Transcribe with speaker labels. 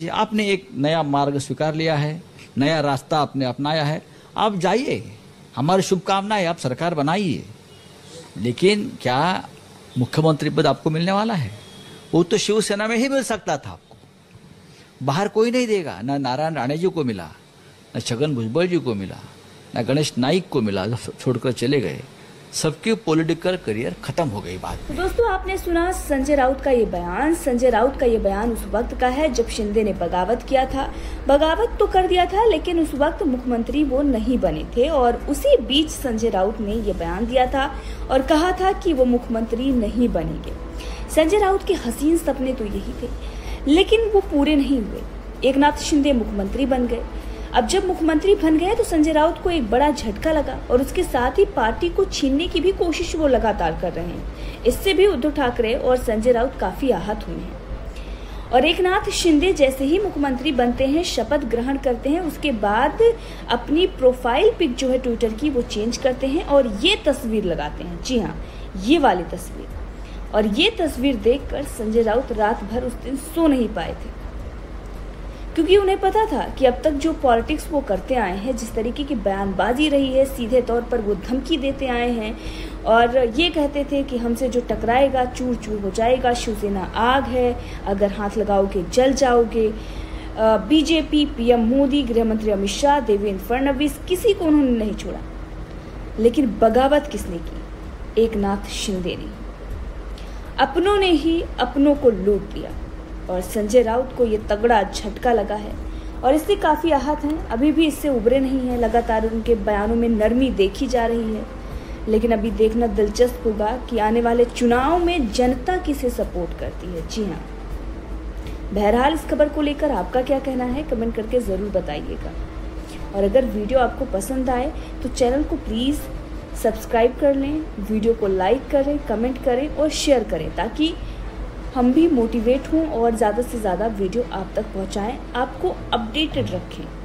Speaker 1: आपने एक नया मार्ग स्वीकार लिया है, नया रास्ता आपने अपनाया है। आप जाइए, हमारी शुभकामनाएँ आप सरकार बनाइए। लेकिन क्या मुख्यमंत्री पद आपको मिलने वाला है? वो तो शिवसेना में ही मिल सकता था आपको। बाहर कोई नहीं देगा, ना नारायण राणे जी को मिला, न छगन भुजबल जी को मिला, न गणेश नाइक को मिला छोड़कर चले गए। सबकी पॉलिटिकल करियर खत्म हो गई बात।
Speaker 2: दोस्तों, आपने सुना संजय राउत का ये बयान। संजय राउत का ये बयान उस वक्त का है जब शिंदे ने बगावत किया था। बगावत तो कर दिया था, लेकिन उस वक्त मुख्यमंत्री वो नहीं बने थे और उसी बीच संजय राउत ने ये बयान दिया था और कहा था कि वो मुख्यमंत्री नहीं बनेंगे। संजय राउत के हसीन सपने तो यही थे, लेकिन वो पूरे नहीं हुए। एक शिंदे मुख्यमंत्री बन गए। अब जब मुख्यमंत्री बन गए तो संजय राउत को एक बड़ा झटका लगा और उसके साथ ही पार्टी को छीनने की भी कोशिश वो लगातार कर रहे हैं। इससे भी उद्धव ठाकरे और संजय राउत काफ़ी आहत हुए हैं। और एक नाथ शिंदे जैसे ही मुख्यमंत्री बनते हैं, शपथ ग्रहण करते हैं, उसके बाद अपनी प्रोफ़ाइल पिक जो है ट्विटर की वो चेंज करते हैं और ये तस्वीर लगाते हैं। जी हाँ ये वाली तस्वीर। और ये तस्वीर देखकर संजय राउत रात भर उस दिन सो नहीं पाए थे। क्योंकि उन्हें पता था कि अब तक जो पॉलिटिक्स वो करते आए हैं, जिस तरीके की बयानबाजी रही है, सीधे तौर पर वो धमकी देते आए हैं। और ये कहते थे कि हमसे जो टकराएगा चूर चूर हो जाएगा, शिवसेना आग है, अगर हाथ लगाओगे, जल जाओगे। बीजेपी, पीएम मोदी गृह मंत्री अमित शाह, देवेंद्र फडणवीस, किसी को उन्होंने नहीं छोड़ा। लेकिन बगावत किसने की? एक नाथ शिंदे ने। अपनों ने ही अपनों को लूट लिया। और संजय राउत को ये तगड़ा झटका लगा है। और इससे काफ़ी आहत हैं। अभी भी इससे उभरे नहीं हैं। लगातार उनके बयानों में नरमी देखी जा रही है। लेकिन अभी देखना दिलचस्प होगा कि आने वाले चुनाव में जनता किसे सपोर्ट करती है। जी हाँ। बहरहाल, इस खबर को लेकर आपका क्या कहना है? कमेंट करके ज़रूर बताइएगा। और अगर वीडियो आपको पसंद आए तो चैनल को प्लीज़ सब्सक्राइब कर लें, वीडियो को लाइक करें, कमेंट करें और शेयर करें, ताकि हम भी मोटिवेट हों और ज़्यादा से ज़्यादा वीडियो आप तक पहुँचाएँ। आपको अपडेटेड रखें।